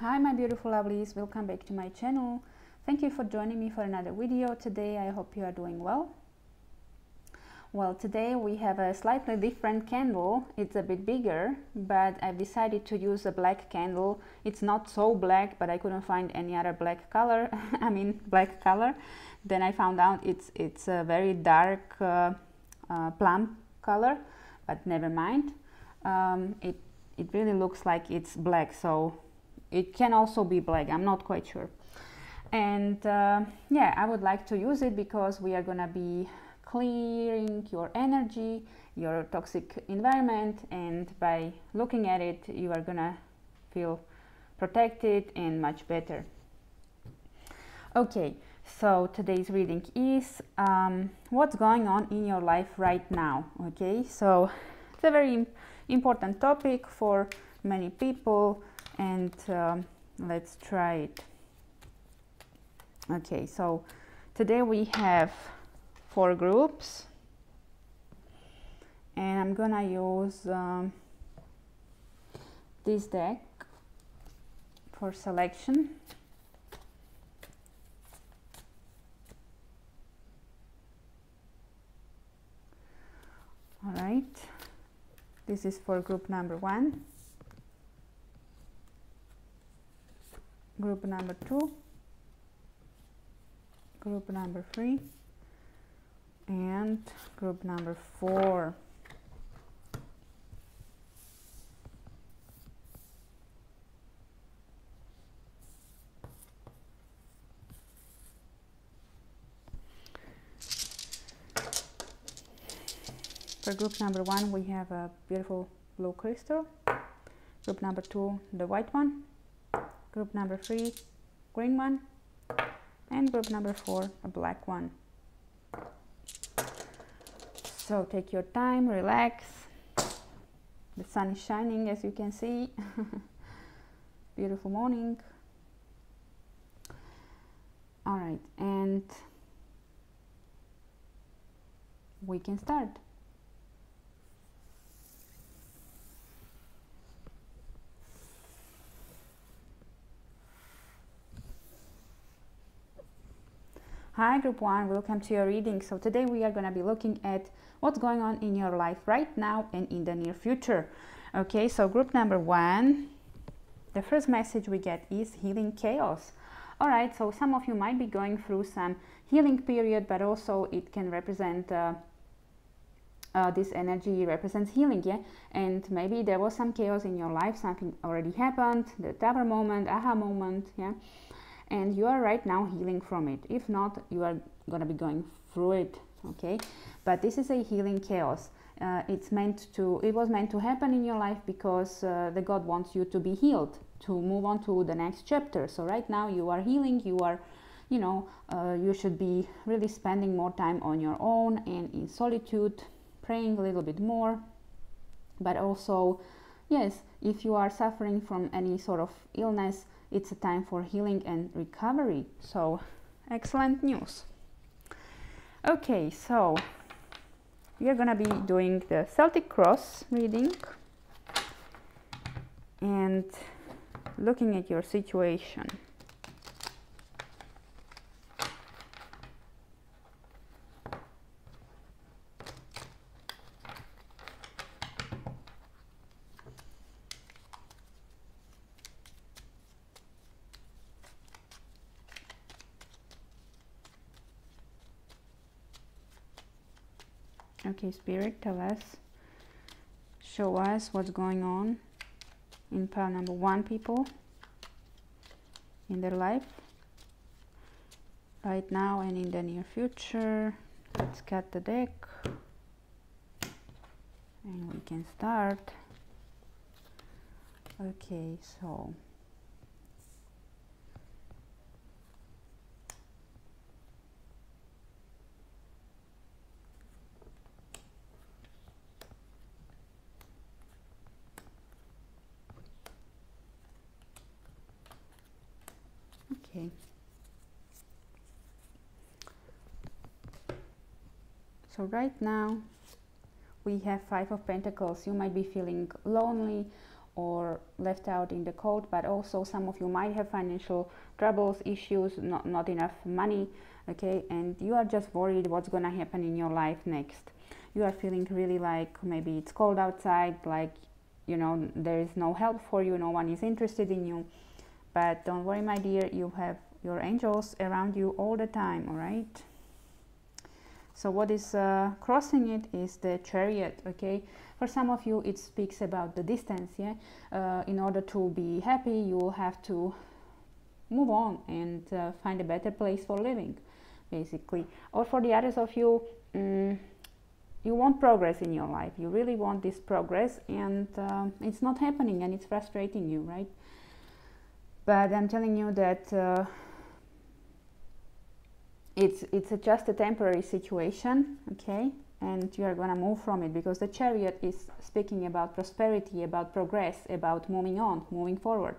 Hi my beautiful lovelies, welcome back to my channel. Thank you for joining me for another video today. I hope you are doing well. Well, today we have a slightly different candle. It's a bit bigger, but I've decided to use a black candle. It's not so black, but I couldn't find any other black color. I mean, black color. Then I found out it's, it's a very dark uh, uh, plum color, but never mind. Um, it, it really looks like it's black, so it can also be black i'm not quite sure. And uh, yeah i would like to use it because we are gonna be clearing your energy your toxic environment and by looking at it you are gonna feel protected and much better. Okay so today's reading is um, what's going on in your life right now okay? So it's a very important topic for many people and um, let's try it. Okay so today we have four groups. And I'm gonna use um, this deck for selection. All right. This is for group number one group number two, group number three, and group number four. For group number one, we have a beautiful blue crystal. Group number two, the white one group number three green one. And group number four a black one. So take your time relax. The sun is shining as you can see. Beautiful morning. All right and we can start Hi group 1, welcome to your reading. So today we are going to be looking at what's going on in your life right now and in the near future. Okay, so group number 1, the first message we get is healing chaos. Alright, so some of you might be going through some healing period, but also it can represent uh, uh, this energy represents healing, yeah? And maybe there was some chaos in your life, something already happened, the tower moment, aha moment, yeah? And you are right now healing from it. If not you are going to be going through it okay? But this is a healing chaos. Uh, it's meant to it was meant to happen in your life because uh, the god wants you to be healed to move on to the next chapter. So right now you are healing you are you know uh, you should be really spending more time on your own and in solitude praying a little bit more. But also yes if you are suffering from any sort of illness it's a time for healing and recovery. So, excellent news. Okay, so we are going to be doing the Celtic Cross reading and looking at your situation. Spirit. Tell us. Show us what's going on in pile number one people in their life right now and in the near future. Let's cut the deck. And we can start. Okay so okay. So right now we have five of pentacles. You might be feeling lonely or left out in the cold but also some of you might have financial troubles issues not, not enough money okay? And you are just worried what's going to happen in your life next. You are feeling really like maybe it's cold outside like you know there is no help for you no one is interested in you but don't worry my dear you have your angels around you all the time all right? So what is uh, crossing it is the chariot okay? For some of you it speaks about the distance yeah? Uh, in order to be happy you will have to move on and uh, find a better place for living basically. Or for the others of you um, you want progress in your life. You really want this progress and uh, it's not happening and it's frustrating you right but i'm telling you that uh, it's it's a, just a temporary situation okay? And you are going to move from it because the chariot is speaking about prosperity about progress about moving on moving forward.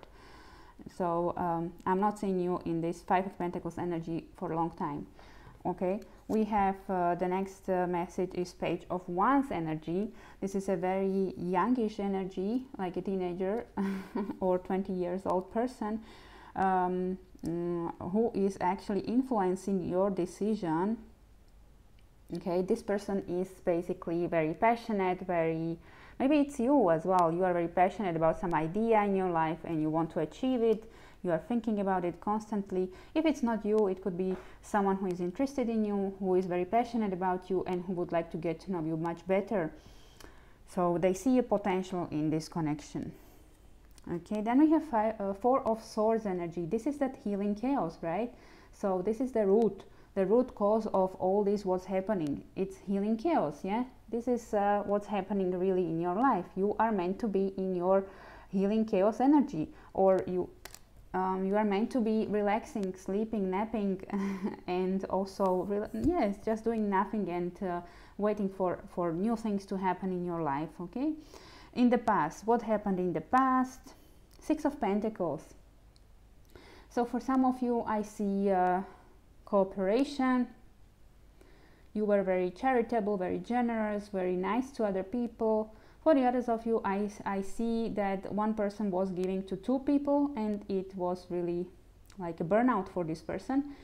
So um, i'm not seeing you in this five of pentacles energy for a long time okay? We have uh, the next uh, message is page of wands energy. This is a very youngish energy like a teenager or 20 years old person um, mm, who is actually influencing your decision okay? This person is basically very passionate very maybe it's you as well. You are very passionate about some idea in your life and you want to achieve it you are thinking about it constantly. If it's not you it could be someone who is interested in you who is very passionate about you and who would like to get to know you much better. So they see a potential in this connection. Okay then we have five, uh, four of swords energy. This is that healing chaos right? So this is the root the root cause of all this what's happening. It's healing chaos yeah? This is uh, what's happening really in your life. You are meant to be in your healing chaos energy or you um, you are meant to be relaxing, sleeping, napping, and also yes, just doing nothing and uh, waiting for for new things to happen in your life. Okay, in the past, what happened in the past? Six of Pentacles. So for some of you, I see uh, cooperation. You were very charitable, very generous, very nice to other people for the others of you, I, I see that one person was giving to two people and it was really like a burnout for this person.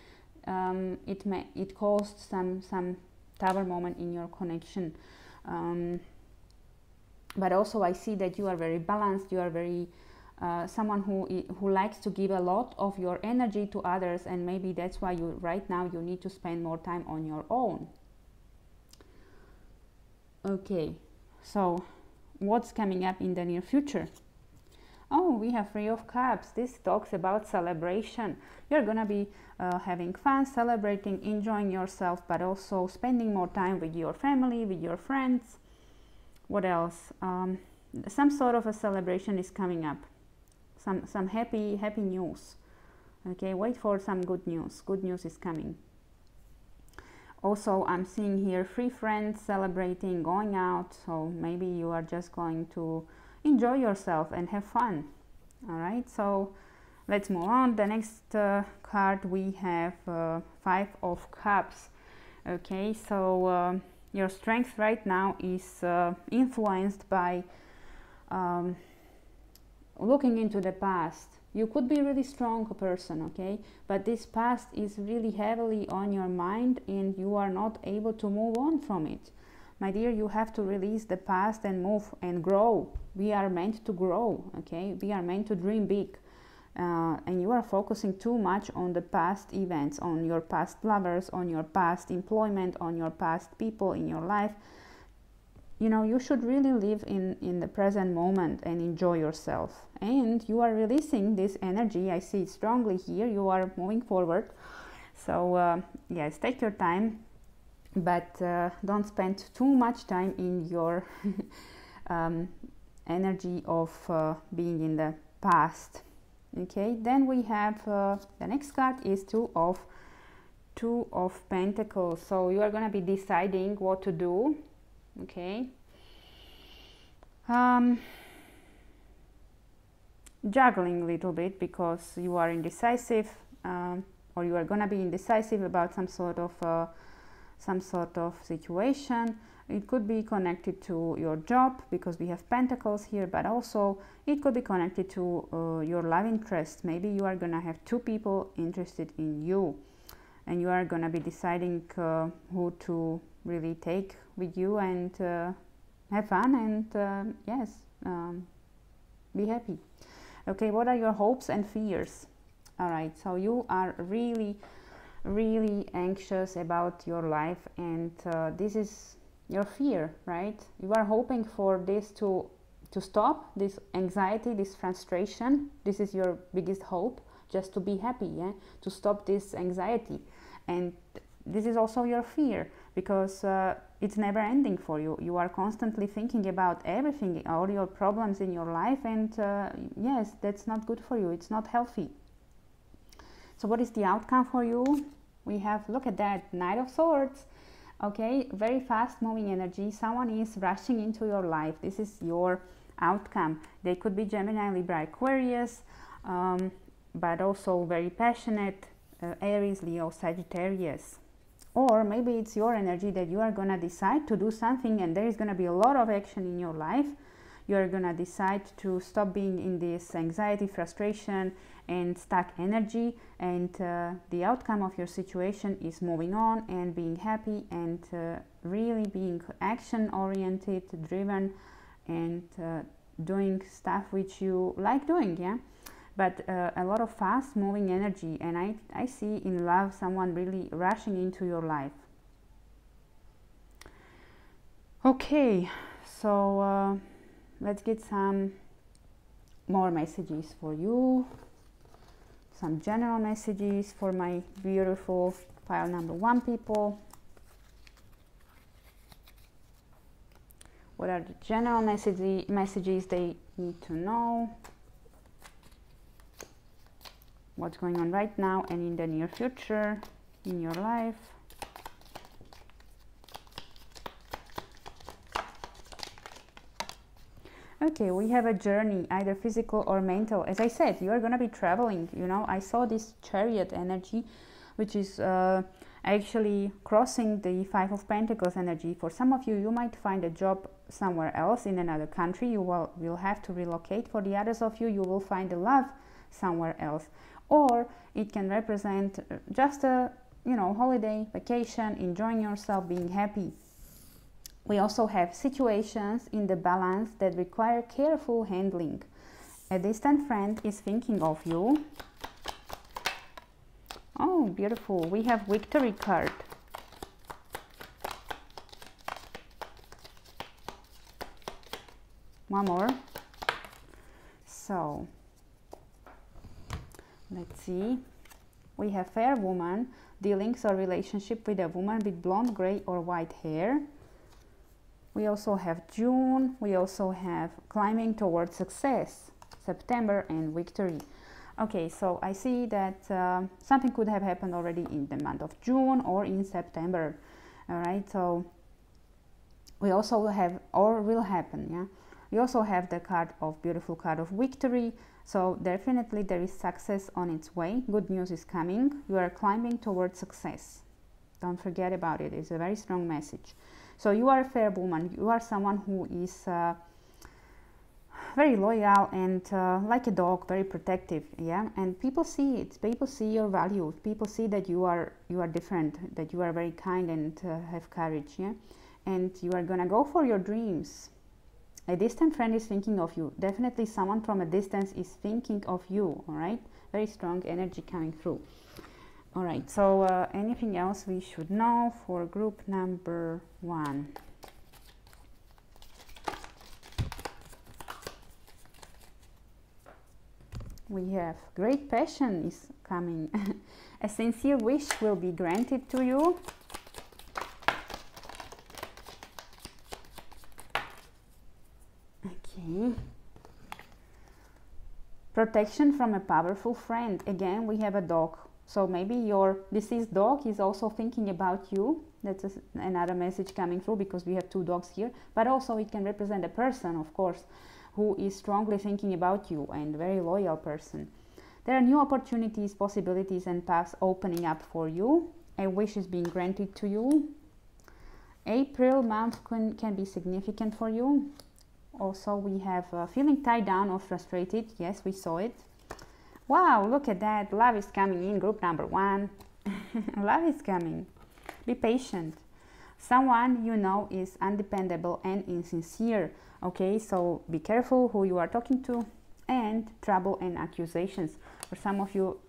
Um, it, may, it caused some, some tower moment in your connection. Um, but also I see that you are very balanced, you are very uh, someone who who likes to give a lot of your energy to others and maybe that's why you right now you need to spend more time on your own okay so what's coming up in the near future. Oh, we have Three of Cups. This talks about celebration. You're gonna be uh, having fun, celebrating, enjoying yourself, but also spending more time with your family, with your friends. What else? Um, some sort of a celebration is coming up. Some some happy happy news. Okay, wait for some good news. Good news is coming also i'm seeing here free friends celebrating going out so maybe you are just going to enjoy yourself and have fun. All right so let's move on. The next uh, card we have uh, five of cups. Okay so uh, your strength right now is uh, influenced by um, looking into the past you could be really strong person okay? But this past is really heavily on your mind and you are not able to move on from it. My dear you have to release the past and move and grow. We are meant to grow okay? We are meant to dream big. Uh, and you are focusing too much on the past events on your past lovers on your past employment on your past people in your life you know you should really live in in the present moment and enjoy yourself. And you are releasing this energy. I see strongly here. You are moving forward. So uh, yes take your time but uh, don't spend too much time in your um, energy of uh, being in the past. Okay then we have uh, the next card is two of two of pentacles. So you are going to be deciding what to do okay um, juggling a little bit because you are indecisive um, or you are gonna be indecisive about some sort of uh, some sort of situation it could be connected to your job because we have pentacles here, but also it could be connected to uh, your love interest. Maybe you are going to have two people interested in you and you are going to be deciding uh, who to really take with you and uh, have fun and uh, yes, um, be happy. Okay, what are your hopes and fears? All right, so you are really, really anxious about your life, and uh, this is your fear, right? You are hoping for this to to stop this anxiety, this frustration. This is your biggest hope, just to be happy, yeah, to stop this anxiety, and this is also your fear because uh, it's never ending for you. You are constantly thinking about everything, all your problems in your life, and uh, yes, that's not good for you. It's not healthy. So, what is the outcome for you? We have, look at that, Knight of Swords. Okay, very fast moving energy. Someone is rushing into your life. This is your outcome. They could be Gemini, Libra, Aquarius, um, but also very passionate, uh, Aries, Leo, Sagittarius or maybe it's your energy that you are going to decide to do something and there is going to be a lot of action in your life. You are going to decide to stop being in this anxiety frustration and stuck energy and uh, the outcome of your situation is moving on and being happy and uh, really being action oriented driven and uh, doing stuff which you like doing yeah but uh, a lot of fast moving energy and I, I see in love someone really rushing into your life. Okay so uh, let's get some more messages for you. Some general messages for my beautiful pile number one people. What are the general message messages they need to know what's going on right now and in the near future in your life. Okay, we have a journey, either physical or mental. As I said, you are going to be traveling. You know, I saw this chariot energy, which is uh, actually crossing the Five of Pentacles energy. For some of you, you might find a job somewhere else in another country. You will, will have to relocate. For the others of you, you will find a love somewhere else or it can represent uh, just a you know holiday vacation enjoying yourself being happy. We also have situations in the balance that require careful handling. A distant friend is thinking of you. Oh beautiful. We have victory card. One more. So let's see. We have fair woman dealings or relationship with a woman with blonde gray or white hair. We also have June. We also have climbing towards success September and victory. Okay so I see that uh, something could have happened already in the month of June or in September. All right so we also have or will happen yeah? We also have the card of beautiful card of victory so definitely there is success on its way. Good news is coming. You are climbing towards success. Don't forget about it. It's a very strong message. So you are a fair woman. You are someone who is uh, very loyal and uh, like a dog, very protective. Yeah, and people see it. People see your value. People see that you are you are different. That you are very kind and uh, have courage. Yeah, and you are gonna go for your dreams a distant friend is thinking of you. Definitely someone from a distance is thinking of you, all right? Very strong energy coming through. All right, so uh, anything else we should know for group number one? We have great passion is coming. a sincere wish will be granted to you. Protection from a powerful friend. Again, we have a dog. So maybe your deceased dog is also thinking about you. That's a, another message coming through because we have two dogs here. But also it can represent a person, of course, who is strongly thinking about you and very loyal person. There are new opportunities, possibilities and paths opening up for you. A wish is being granted to you. April month can, can be significant for you. Also, we have uh, feeling tied down or frustrated. Yes, we saw it. Wow, look at that. Love is coming in, group number one. Love is coming. Be patient. Someone you know is undependable and insincere. Okay, so be careful who you are talking to and trouble and accusations. For some of you,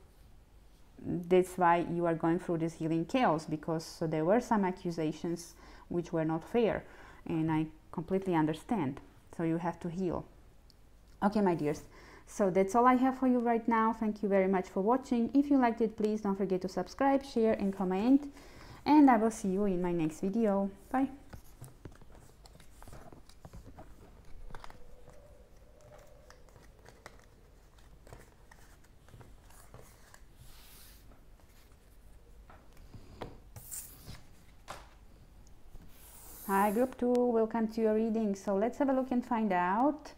that's why you are going through this healing chaos because so there were some accusations which were not fair and I completely understand so you have to heal. Okay my dears. So that's all I have for you right now. Thank you very much for watching. If you liked it please don't forget to subscribe share and comment. And I will see you in my next video. Bye Group 2, welcome to your reading. So let's have a look and find out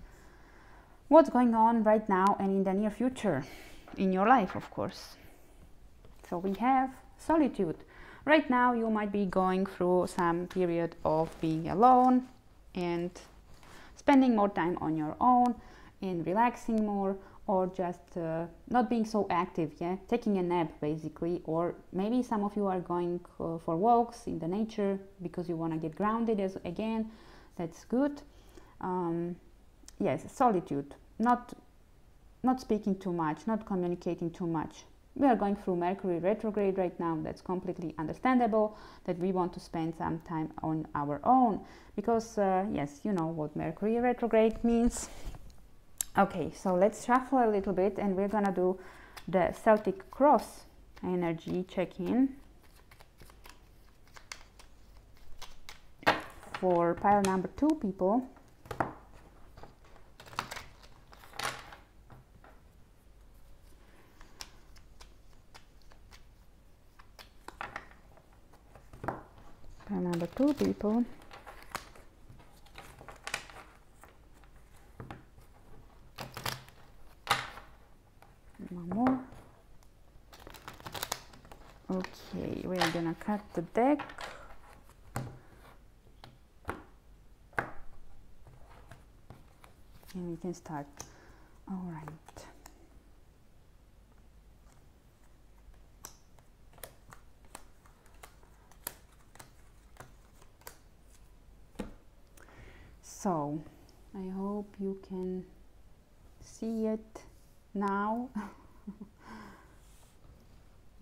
what's going on right now and in the near future in your life, of course. So we have solitude. Right now you might be going through some period of being alone and spending more time on your own and relaxing more or just uh, not being so active yeah? Taking a nap basically. Or maybe some of you are going uh, for walks in the nature because you want to get grounded as again. That's good. Um, yes solitude. Not not speaking too much not communicating too much. We are going through mercury retrograde right now. That's completely understandable that we want to spend some time on our own because uh, yes you know what mercury retrograde means Okay, so let's shuffle a little bit and we're gonna do the Celtic cross energy check-in for pile number two people. Pile number two people. gonna cut the deck. And we can start. All right. So I hope you can see it now.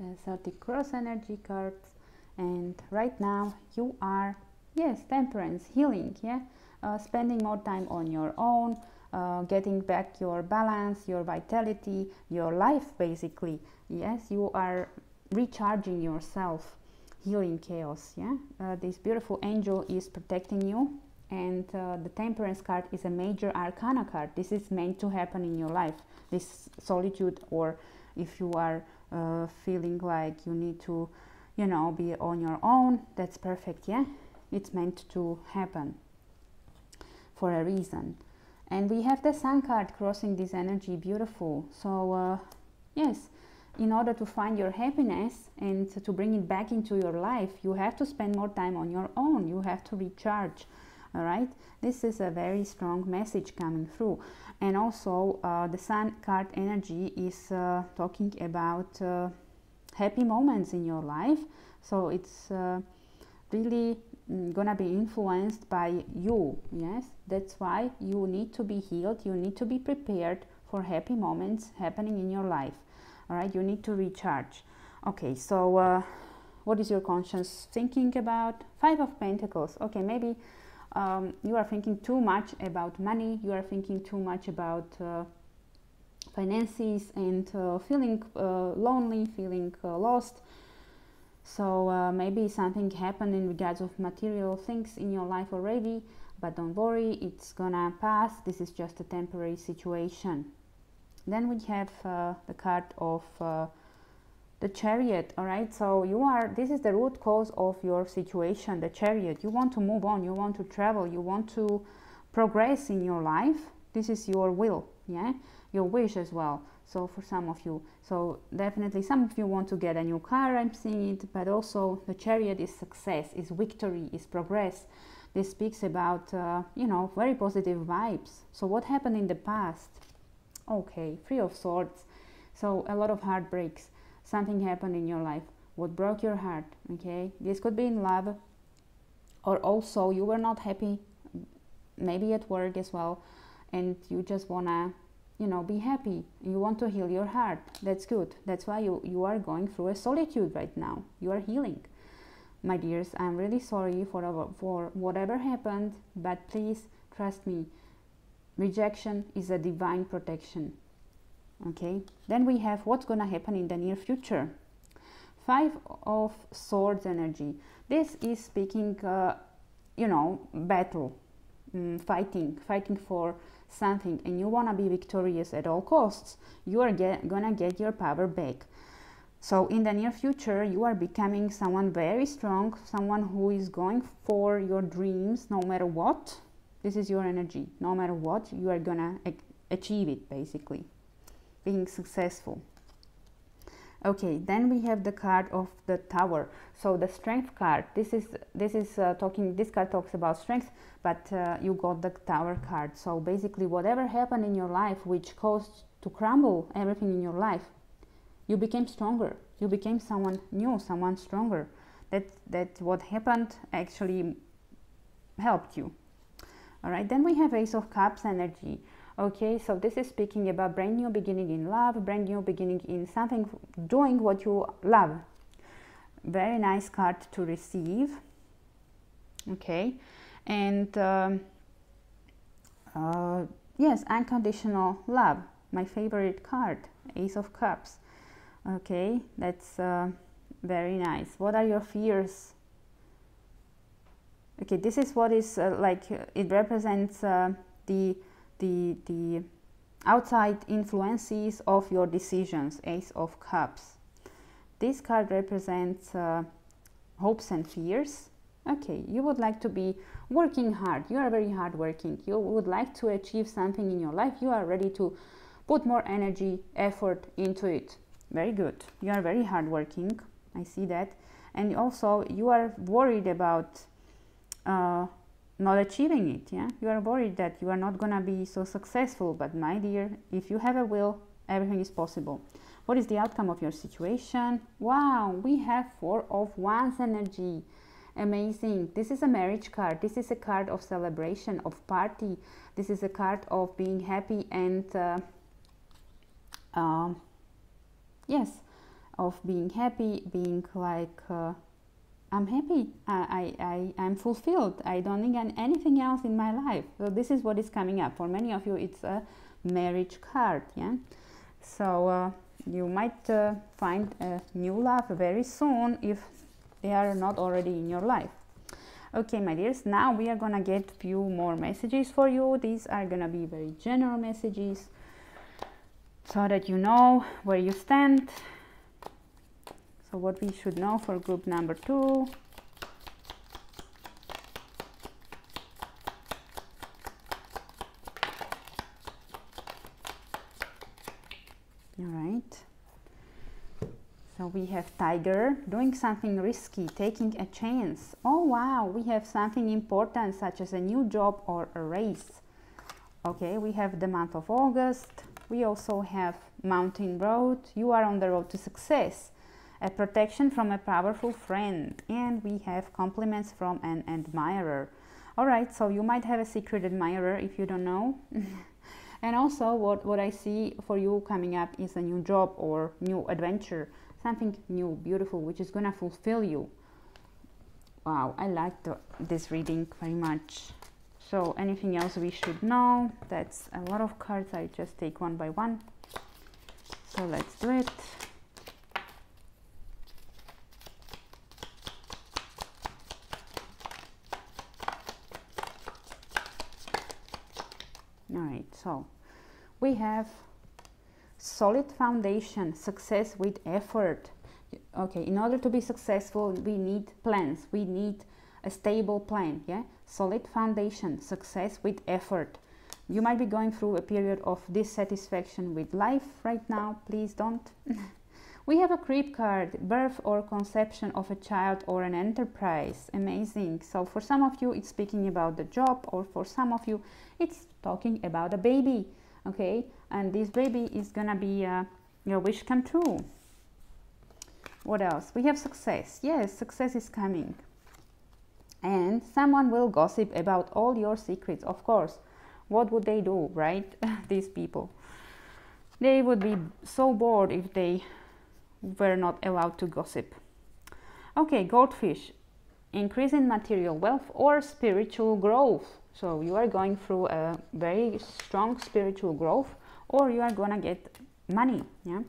Uh, Celtic cross energy cards and right now you are yes temperance healing yeah? Uh, spending more time on your own uh, getting back your balance your vitality your life basically. Yes you are recharging yourself healing chaos yeah? Uh, this beautiful angel is protecting you and uh, the temperance card is a major arcana card. This is meant to happen in your life. This solitude or if you are uh, feeling like you need to you know be on your own. That's perfect yeah? It's meant to happen for a reason. And we have the sun card crossing this energy beautiful. So uh, yes in order to find your happiness and to bring it back into your life you have to spend more time on your own. You have to recharge all right? This is a very strong message coming through. And also uh, the sun card energy is uh, talking about uh, happy moments in your life. So it's uh, really mm, gonna be influenced by you yes? That's why you need to be healed you need to be prepared for happy moments happening in your life all right you need to recharge. Okay so uh, what is your conscience thinking about five of pentacles? Okay maybe um, you are thinking too much about money you are thinking too much about uh, finances and uh, feeling uh, lonely feeling uh, lost. So maybe something happened in regards of material things in your life already but don't worry it's gonna pass. This is just a temporary situation. Then we have the card of the chariot all right so you are this is the root cause of your situation the chariot. You want to move on you want to travel you want to progress in your life. This is your will yeah your wish as well. So for some of you so definitely some of you want to get a new car i'm seeing it but also the chariot is success is victory is progress. This speaks about uh, you know very positive vibes. So what happened in the past? Okay three of swords. So a lot of heartbreaks. Something happened in your life. What broke your heart? Okay this could be in love or also you were not happy maybe at work as well and you just wanna you know be happy. You want to heal your heart. That's good. That's why you you are going through a solitude right now. You are healing. My dears i'm really sorry for for whatever happened but please trust me. Rejection is a divine protection. Okay? Then we have what's going to happen in the near future. Five of swords energy. This is speaking uh, you know battle. Um, fighting. Fighting for something and you want to be victorious at all costs, you are get, gonna get your power back. So in the near future, you are becoming someone very strong, someone who is going for your dreams no matter what. This is your energy. No matter what, you are gonna achieve it basically. Being successful. Okay, then we have the card of the tower. So the strength card. This is this is uh, talking. This card talks about strength, but uh, you got the tower card. So basically, whatever happened in your life which caused to crumble everything in your life, you became stronger. You became someone new, someone stronger. That that what happened actually helped you. All right. Then we have Ace of Cups energy okay so this is speaking about brand new beginning in love brand new beginning in something doing what you love. Very nice card to receive. Okay and um, uh, yes unconditional love my favorite card ace of cups. Okay that's uh, very nice. What are your fears? Okay this is what is uh, like it represents uh, the the, the outside influences of your decisions, Ace of Cups. This card represents uh, hopes and fears. Okay, you would like to be working hard. You are very hardworking. You would like to achieve something in your life. You are ready to put more energy, effort into it. Very good. You are very hardworking. I see that. And also, you are worried about uh, not achieving it yeah? You are worried that you are not gonna be so successful but my dear if you have a will everything is possible. What is the outcome of your situation? Wow we have four of wands energy. Amazing. This is a marriage card. This is a card of celebration of party. This is a card of being happy and uh, um, yes of being happy being like uh, I'm happy. I, I, I, am fulfilled. I don't need anything else in my life. So this is what is coming up. For many of you, it's a marriage card. Yeah. So uh, you might uh, find a new love very soon if they are not already in your life. Okay, my dears. Now we are gonna get few more messages for you. These are gonna be very general messages, so that you know where you stand so what we should know for group number two all right. So we have tiger doing something risky taking a chance. Oh wow we have something important such as a new job or a race. Okay we have the month of august. We also have mountain road. You are on the road to success a protection from a powerful friend, and we have compliments from an admirer. All right, so you might have a secret admirer if you don't know. and also, what, what I see for you coming up is a new job or new adventure, something new, beautiful, which is gonna fulfill you. Wow, I like this reading very much. So, anything else we should know? That's a lot of cards. I just take one by one. So, let's do it. Right. So we have solid foundation success with effort. Okay in order to be successful we need plans. We need a stable plan yeah? Solid foundation success with effort. You might be going through a period of dissatisfaction with life right now. Please don't we have a creep card birth or conception of a child or an enterprise. Amazing. So for some of you it's speaking about the job or for some of you it's talking about a baby okay? And this baby is gonna be uh, your wish come true. What else? We have success. Yes success is coming. And someone will gossip about all your secrets of course. What would they do right? These people. They would be so bored if they were not allowed to gossip. Okay goldfish. Increase in material wealth or spiritual growth. So you are going through a very strong spiritual growth or you are gonna get money yeah?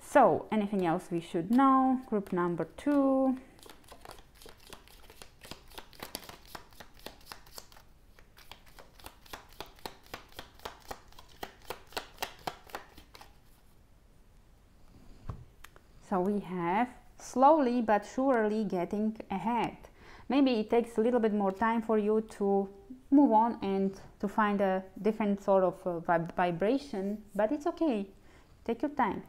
So anything else we should know? Group number two we have slowly but surely getting ahead. Maybe it takes a little bit more time for you to move on and to find a different sort of uh, vib vibration, but it's okay. Take your time.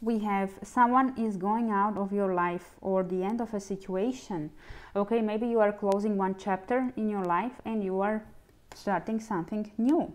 We have someone is going out of your life or the end of a situation. Okay, maybe you are closing one chapter in your life and you are starting something new.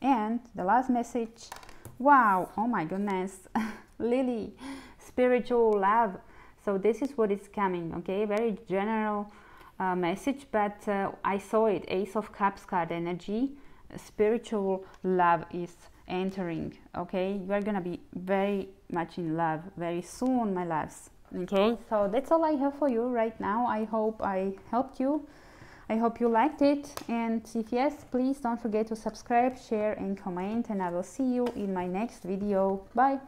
And the last message, wow, oh my goodness. lily spiritual love. So this is what is coming okay? Very general uh, message but uh, i saw it. Ace of cups card energy. Spiritual love is entering okay? You are gonna be very much in love very soon my loves okay? So that's all i have for you right now. I hope i helped you. I hope you liked it. And if yes, please don't forget to subscribe, share and comment. And I will see you in my next video. Bye!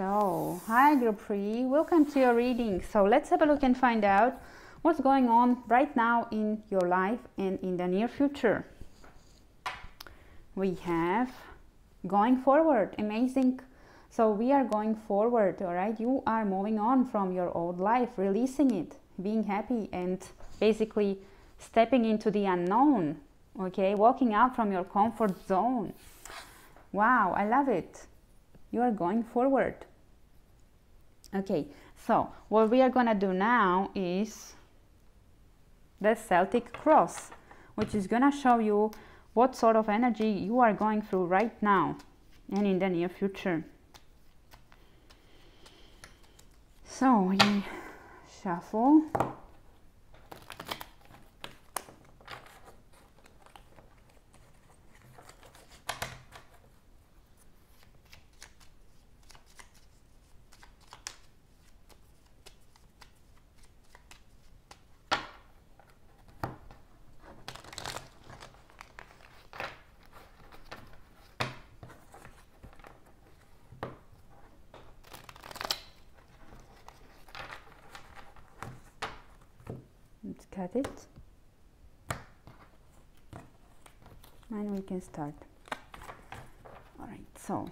So, hi group 3, welcome to your reading. So let's have a look and find out what's going on right now in your life and in the near future. We have going forward, amazing. So we are going forward, all right? You are moving on from your old life, releasing it, being happy and basically stepping into the unknown, okay? Walking out from your comfort zone. Wow, I love it. You are going forward okay so what we are gonna do now is the Celtic cross which is gonna show you what sort of energy you are going through right now and in the near future. So we shuffle cut it and we can start. All right so.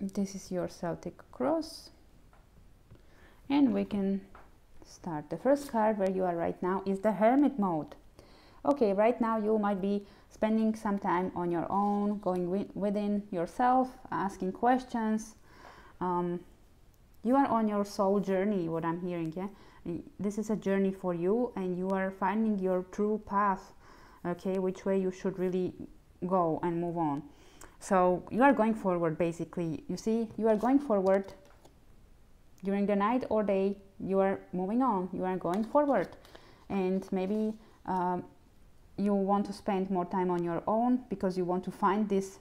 This is your Celtic cross. And we can start. The first card where you are right now is the hermit mode okay right now you might be spending some time on your own going within yourself asking questions. Um, you are on your soul journey what i'm hearing yeah? This is a journey for you and you are finding your true path okay which way you should really go and move on. So you are going forward basically. You see you are going forward during the night or day. You are moving on. You are going forward. And maybe um, you want to spend more time on your own because you want to find this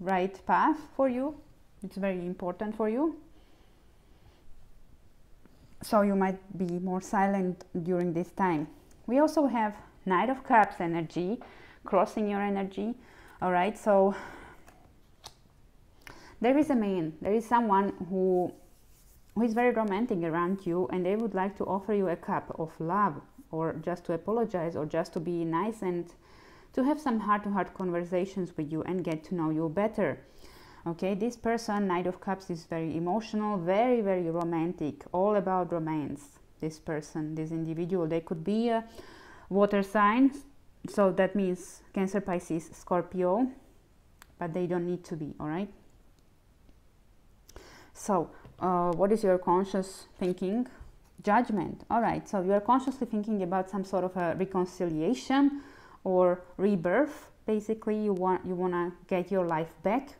right path for you. It's very important for you. So you might be more silent during this time. We also have Knight of Cups energy, crossing your energy. All right, so there is a man, there is someone who who is very romantic around you and they would like to offer you a cup of love or just to apologize or just to be nice and to have some heart-to-heart conversations with you and get to know you better. Okay this person knight of cups is very emotional very very romantic all about romance. This person this individual they could be a water sign so that means cancer pisces scorpio but they don't need to be all right? So uh, what is your conscious thinking judgment. All right so you are consciously thinking about some sort of a reconciliation or rebirth. Basically you want you want to get your life back.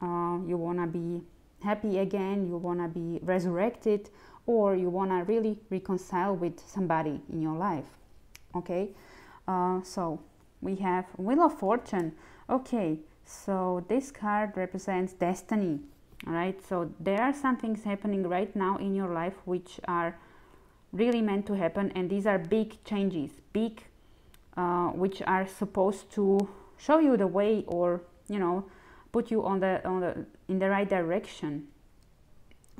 Uh, you want to be happy again you want to be resurrected or you want to really reconcile with somebody in your life. Okay? Uh, so we have wheel of fortune. Okay so this card represents destiny. All right so there are some things happening right now in your life which are really meant to happen and these are big changes big uh, which are supposed to show you the way or you know put you on the on the in the right direction.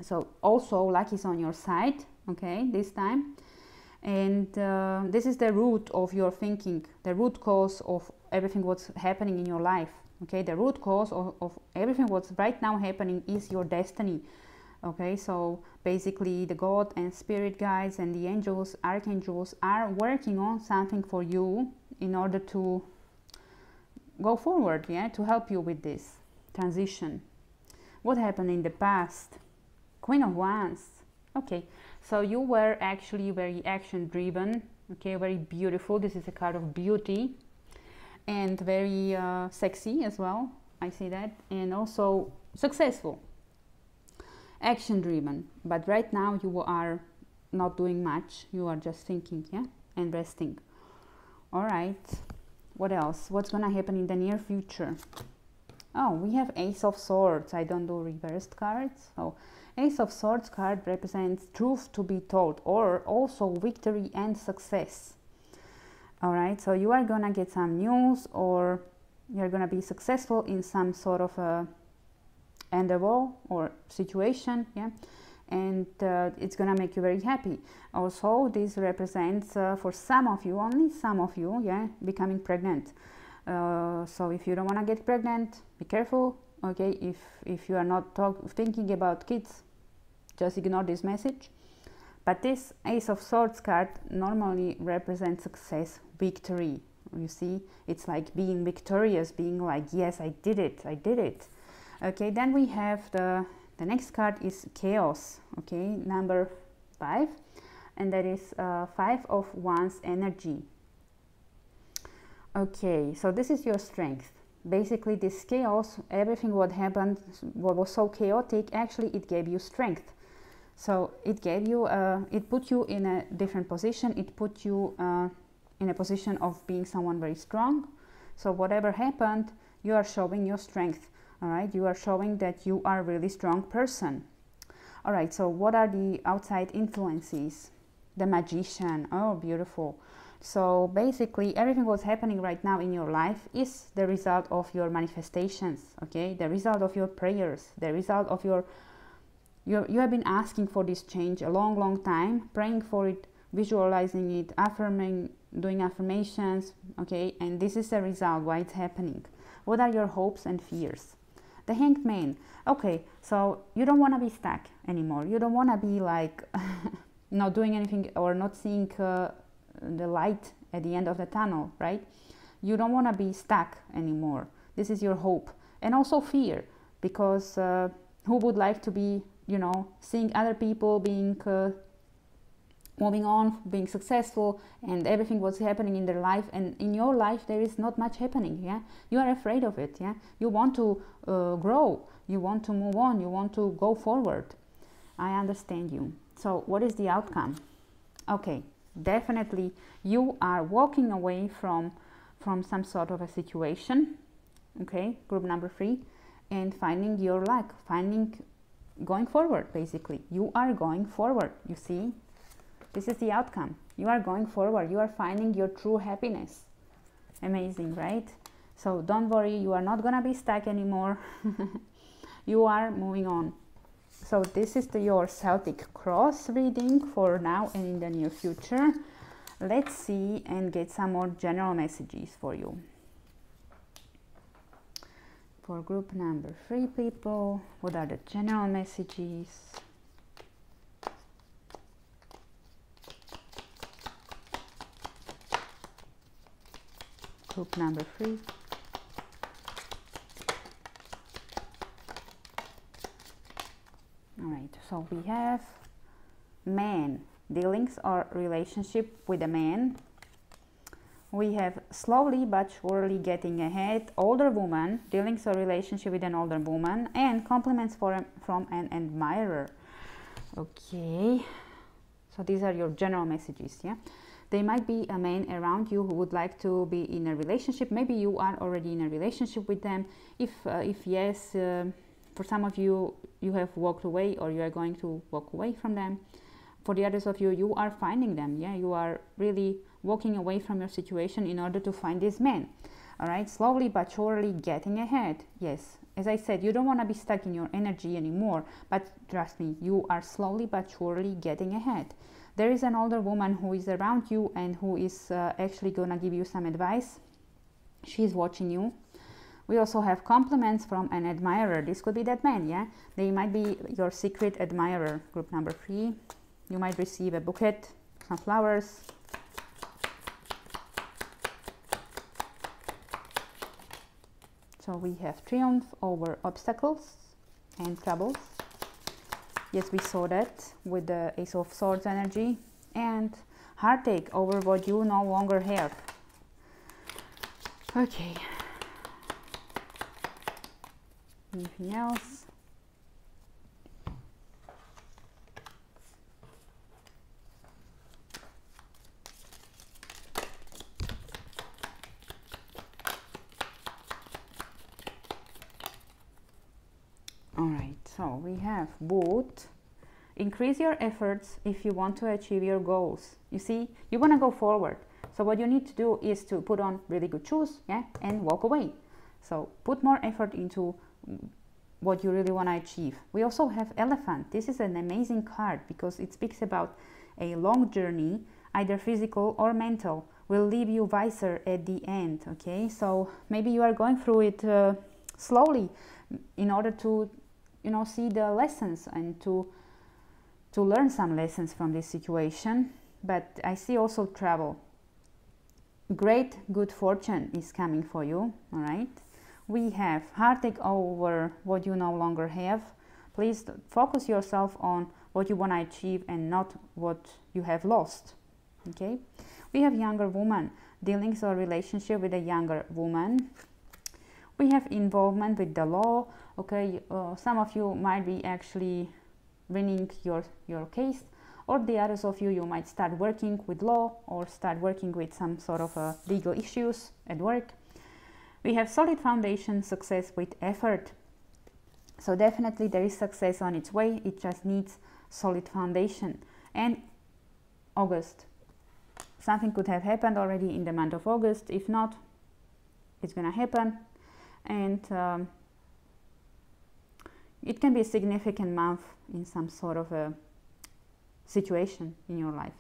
So also luck is on your side okay this time. And uh, this is the root of your thinking the root cause of everything what's happening in your life okay? The root cause of, of everything what's right now happening is your destiny okay so basically the god and spirit guides and the angels archangels are working on something for you in order to go forward yeah to help you with this transition. What happened in the past? Queen of wands. Okay so you were actually very action driven okay very beautiful. This is a card of beauty and very uh, sexy as well i see that. And also successful action driven but right now you are not doing much. You are just thinking yeah and resting. All right. What else? What's gonna happen in the near future? Oh we have ace of swords. I don't do reversed cards. So ace of swords card represents truth to be told or also victory and success. All right so you are gonna get some news or you're gonna be successful in some sort of a endeavor or situation yeah and uh, it's gonna make you very happy. Also this represents uh, for some of you only some of you yeah becoming pregnant. Uh, so if you don't want to get pregnant be careful okay? If if you are not talk, thinking about kids just ignore this message. But this ace of swords card normally represents success victory. You see? It's like being victorious being like yes i did it i did it okay then we have the the next card is chaos. Okay number five and that is uh, five of wands energy. Okay so this is your strength. Basically this chaos everything what happened what was so chaotic actually it gave you strength. So it gave you uh, it put you in a different position. It put you uh, in a position of being someone very strong. So whatever happened you are showing your strength all right you are showing that you are a really strong person. All right so what are the outside influences? The magician. Oh beautiful. So basically everything what's happening right now in your life is the result of your manifestations okay? The result of your prayers the result of your you, you have been asking for this change a long long time praying for it visualizing it affirming doing affirmations okay? And this is the result why it's happening. What are your hopes and fears the hanged man. Okay, so you don't want to be stuck anymore. You don't want to be like not doing anything or not seeing uh, the light at the end of the tunnel, right? You don't want to be stuck anymore. This is your hope. And also fear, because uh, who would like to be, you know, seeing other people being uh, moving on, being successful, and everything was happening in their life. And in your life, there is not much happening. Yeah, you are afraid of it. Yeah, you want to uh, grow, you want to move on, you want to go forward. I understand you. So, what is the outcome? Okay, definitely you are walking away from from some sort of a situation. Okay, group number three, and finding your luck, finding going forward. Basically, you are going forward. You see, this is the outcome. You are going forward. You are finding your true happiness. Amazing, right? So don't worry, you are not gonna be stuck anymore. you are moving on. so this is the, your Celtic cross reading for now and in the near future. Let's see and get some more general messages for you. For group number three people, what are the general messages? Group number three. all right so we have man. Dealings or relationship with a man. We have slowly but surely getting ahead older woman. Dealings or relationship with an older woman and compliments for, from an admirer. Okay so these are your general messages yeah they might be a man around you who would like to be in a relationship. Maybe you are already in a relationship with them. If uh, if yes uh, for some of you you have walked away or you are going to walk away from them. For the others of you you are finding them. Yeah you are really walking away from your situation in order to find this man. All right slowly but surely getting ahead. Yes as i said you don't want to be stuck in your energy anymore but trust me you are slowly but surely getting ahead there is an older woman who is around you and who is uh, actually going to give you some advice she's watching you we also have compliments from an admirer. This could be that man, yeah? They might be your secret admirer. Group number three. You might receive a bouquet, some flowers. So we have triumph over obstacles and troubles. Yes, we saw that with the Ace of Swords energy. And heartache over what you no longer have. Okay, Anything else? All right, so we have both. Increase your efforts if you want to achieve your goals. You see, you want to go forward. So what you need to do is to put on really good shoes, yeah, and walk away. So put more effort into what you really want to achieve. We also have Elephant. This is an amazing card because it speaks about a long journey, either physical or mental, will leave you wiser at the end. Okay, so maybe you are going through it uh, slowly in order to, you know, see the lessons and to to learn some lessons from this situation. But I see also travel. Great good fortune is coming for you. All right we have heartache over what you no longer have. Please focus yourself on what you want to achieve and not what you have lost. Okay, we have younger woman dealings or relationship with a younger woman. We have involvement with the law. Okay, uh, some of you might be actually winning your your case, or the others of you you might start working with law or start working with some sort of uh, legal issues at work we have solid foundation success with effort. So definitely there is success on its way. It just needs solid foundation. And August. Something could have happened already in the month of August. If not, it's going to happen. And um, it can be a significant month in some sort of a situation in your life.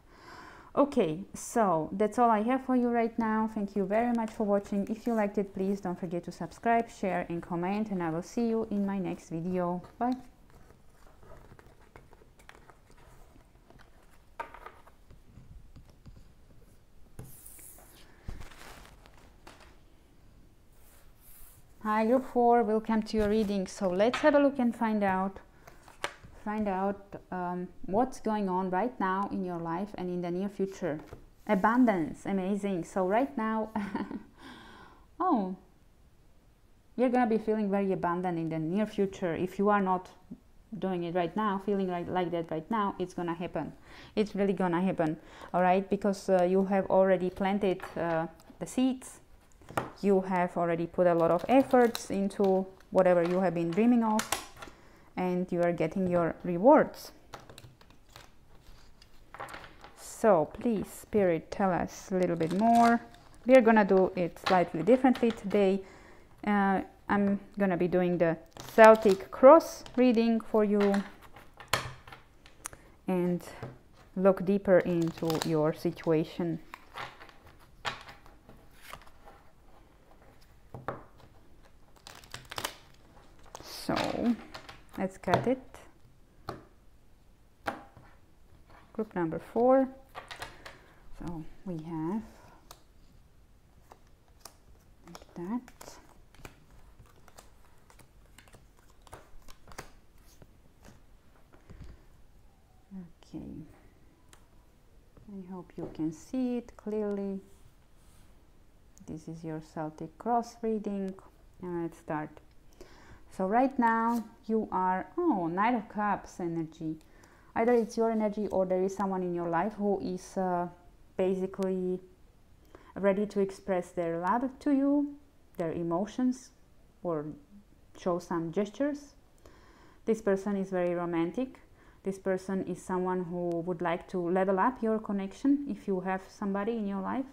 Okay, so that's all I have for you right now. Thank you very much for watching. If you liked it, please don't forget to subscribe, share and comment and I will see you in my next video. Bye. Hi group 4, welcome to your reading. So let's have a look and find out find out um, what's going on right now in your life and in the near future. Abundance, amazing. So right now, oh, you're gonna be feeling very abundant in the near future. If you are not doing it right now, feeling like, like that right now, it's gonna happen. It's really gonna happen, all right? Because uh, you have already planted uh, the seeds. You have already put a lot of efforts into whatever you have been dreaming of and you are getting your rewards. So please, Spirit, tell us a little bit more. We are gonna do it slightly differently today. Uh, I'm gonna be doing the Celtic cross reading for you. and look deeper into your situation. So let's cut it. Group number four. So we have like that. Okay. I hope you can see it clearly. This is your Celtic cross reading and let's start. So right now you are, oh, Knight of Cups energy. Either it's your energy or there is someone in your life who is uh, basically ready to express their love to you, their emotions, or show some gestures. This person is very romantic. This person is someone who would like to level up your connection if you have somebody in your life.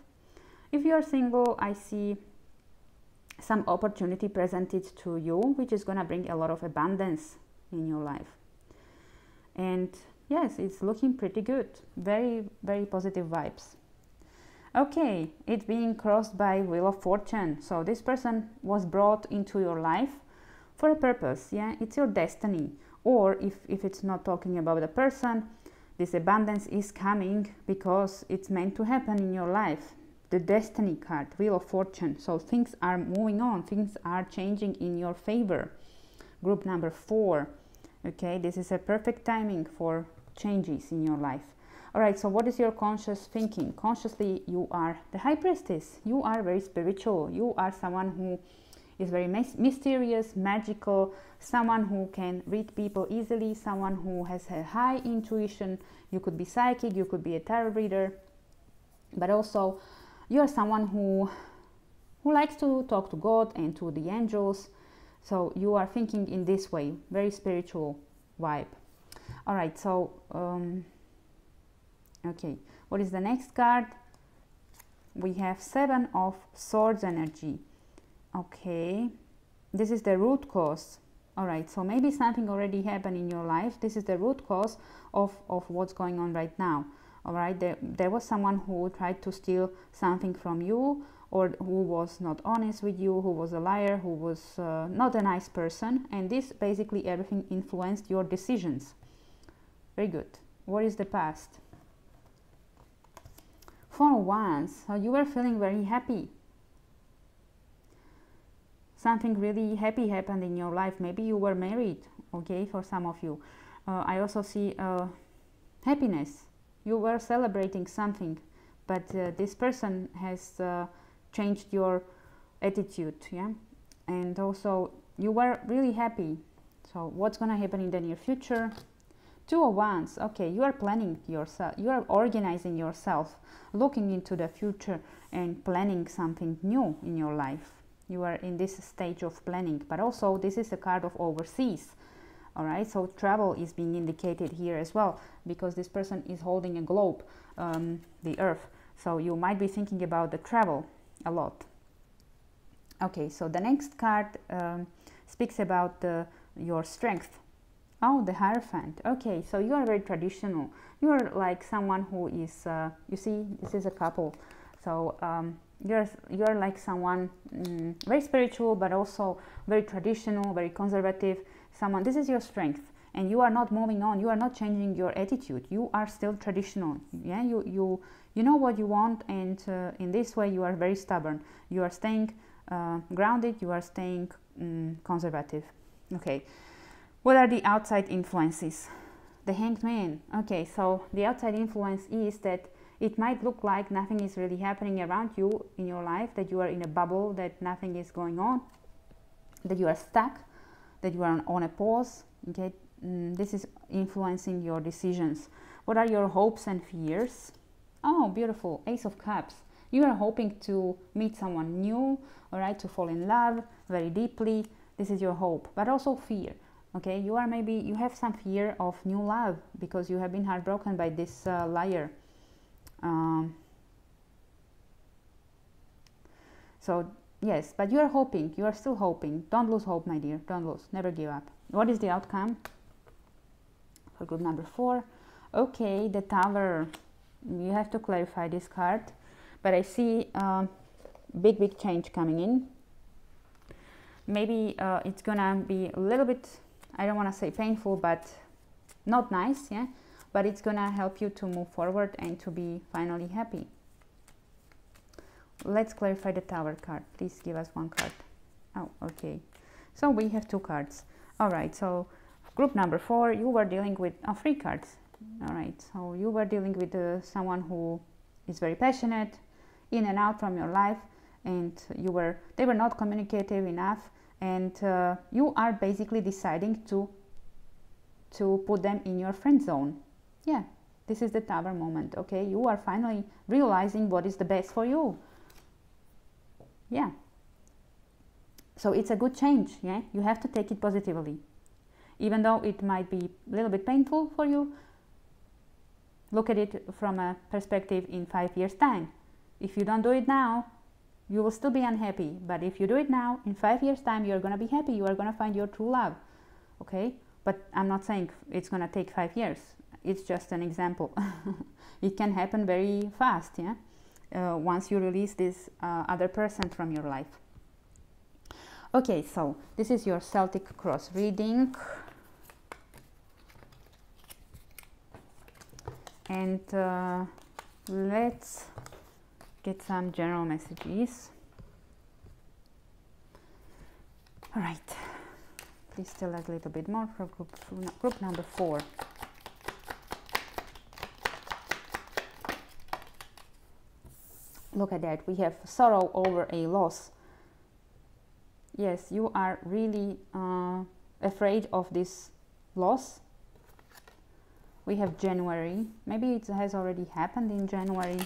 If you are single, I see some opportunity presented to you, which is going to bring a lot of abundance in your life. And yes, it's looking pretty good. Very, very positive vibes. Okay, it's being crossed by Wheel of Fortune. So this person was brought into your life for a purpose. Yeah, it's your destiny. Or if, if it's not talking about a person, this abundance is coming because it's meant to happen in your life the destiny card wheel of fortune. So things are moving on. Things are changing in your favor. Group number four okay? This is a perfect timing for changes in your life. All right so what is your conscious thinking? Consciously you are the high priestess. You are very spiritual. You are someone who is very mysterious magical someone who can read people easily someone who has a high intuition. You could be psychic you could be a tarot reader. But also you are someone who who likes to talk to God and to the angels. So you are thinking in this way, very spiritual vibe. All right, so um, okay, what is the next card? We have seven of swords energy. Okay, this is the root cause. All right, so maybe something already happened in your life. This is the root cause of, of what's going on right now all right there, there was someone who tried to steal something from you or who was not honest with you who was a liar who was uh, not a nice person and this basically everything influenced your decisions. Very good. What is the past? Four wands uh, you were feeling very happy. Something really happy happened in your life. Maybe you were married okay for some of you. Uh, i also see uh, happiness you were celebrating something but uh, this person has uh, changed your attitude yeah? And also you were really happy. So what's going to happen in the near future? Two of wands. Okay you are planning yourself you are organizing yourself looking into the future and planning something new in your life. You are in this stage of planning but also this is a card of overseas all right so travel is being indicated here as well because this person is holding a globe um, the earth. So you might be thinking about the travel a lot. Okay so the next card um, speaks about your strength. Oh the hierophant. Okay so you are very traditional. You are like someone who is uh, you see this is a couple. So um, you're you're like someone mm, very spiritual but also very traditional very conservative someone this is your strength and you are not moving on you are not changing your attitude. You are still traditional. Yeah you you you know what you want and uh, in this way you are very stubborn. You are staying uh, grounded you are staying um, conservative. Okay. What are the outside influences? The hanged man okay so the outside influence is that it might look like nothing is really happening around you in your life that you are in a bubble that nothing is going on that you are stuck that you are on a pause okay? Mm, this is influencing your decisions. What are your hopes and fears? Oh beautiful. Ace of cups. You are hoping to meet someone new all right to fall in love very deeply. This is your hope but also fear okay? You are maybe you have some fear of new love because you have been heartbroken by this uh, liar. Um, so Yes, but you are hoping, you are still hoping. Don't lose hope, my dear. Don't lose. Never give up. What is the outcome? For group number four. okay the tower you have to clarify this card but I see um, big big change coming in maybe uh, it's gonna be a little bit I don't want to say painful but not nice yeah but it's gonna help you to move forward and to be finally happy let's clarify the tower card. Please give us one card. Oh okay. So we have two cards. All right so group number four you were dealing with uh, three cards. All right so you were dealing with uh, someone who is very passionate in and out from your life and you were they were not communicative enough and uh, you are basically deciding to to put them in your friend zone. Yeah this is the tower moment okay? You are finally realizing what is the best for you yeah. So it's a good change yeah? You have to take it positively. Even though it might be a little bit painful for you look at it from a perspective in five years time. If you don't do it now you will still be unhappy. But if you do it now in five years time you're going to be happy. You are going to find your true love okay? But i'm not saying it's going to take five years. It's just an example. It can happen very fast yeah uh, once you release this uh, other person from your life okay so this is your celtic cross reading and uh, let's get some general messages. All right, please tell us a little bit more for group, group number four. Look at that, we have sorrow over a loss. Yes, you are really uh, afraid of this loss. We have January, maybe it has already happened in January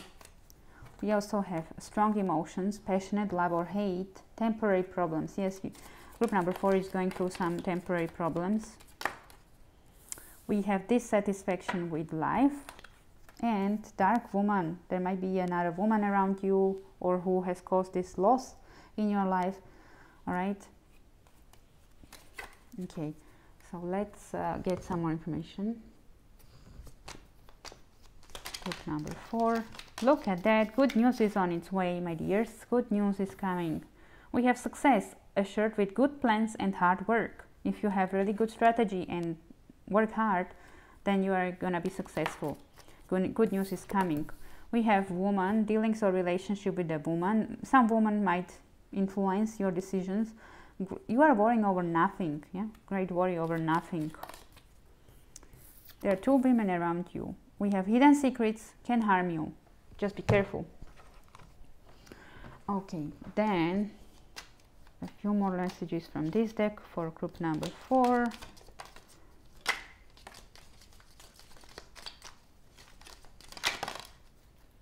we also have strong emotions, passionate love or hate, temporary problems. Yes, group number four is going through some temporary problems. We have dissatisfaction with life and dark woman. There might be another woman around you or who has caused this loss in your life. All right. Okay, so let's uh, get some more information. Group number four. Look at that, good news is on its way, my dears. Good news is coming. We have success assured with good plans and hard work. If you have really good strategy and work hard, then you are gonna be successful. Good, news is coming. We have woman, dealings or relationship with a woman. Some woman might influence your decisions. You are worrying over nothing, yeah? Great worry over nothing. There are two women around you. We have hidden secrets can harm you just be careful okay then a few more messages from this deck for group number four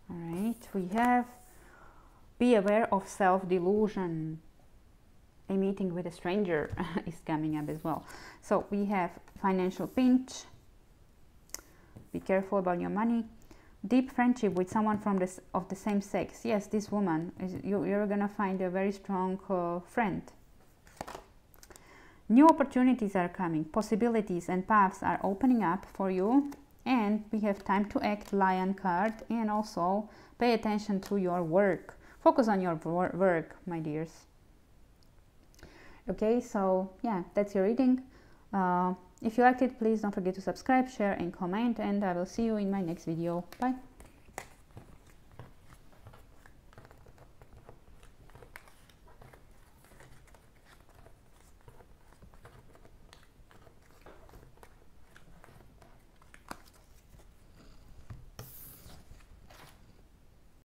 all right we have be aware of self-delusion. A meeting with a stranger is coming up as well. So we have financial pinch. Be careful about your money. Deep friendship with someone from this of the same sex. Yes this woman is you, you're gonna find a very strong uh, friend. New opportunities are coming. Possibilities and paths are opening up for you and we have time to act lion card and also pay attention to your work focus on your work my dears okay so yeah that's your reading uh, if you liked it, please don't forget to subscribe, share and comment and I will see you in my next video. Bye!